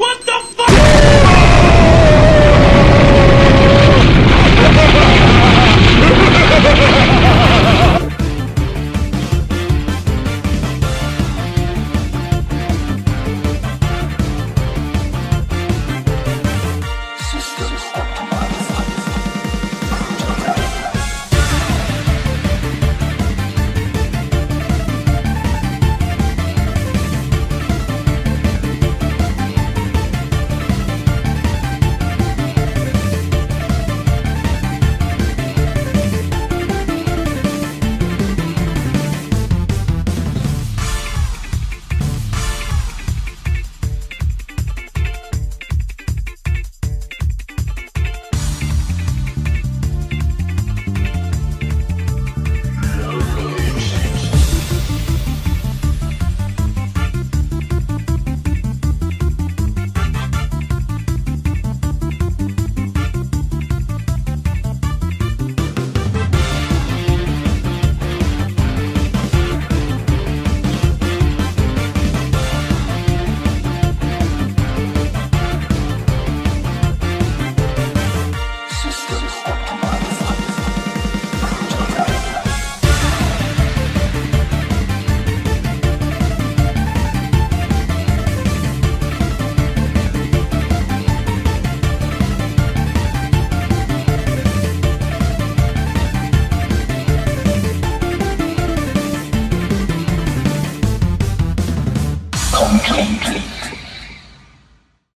What the Twinkling.